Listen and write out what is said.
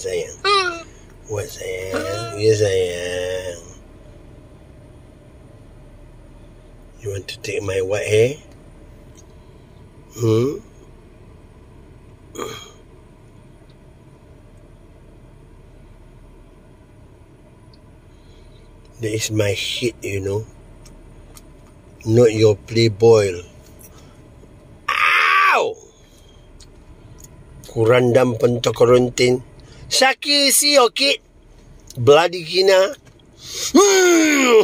sayang wah sayang ya sayang you want to take my what? hair hmm That is my shit, you know. Not your playboy. Ow! Kurandam pentakarontin. Shaki, see your kid? Bloody Gina. Hmm.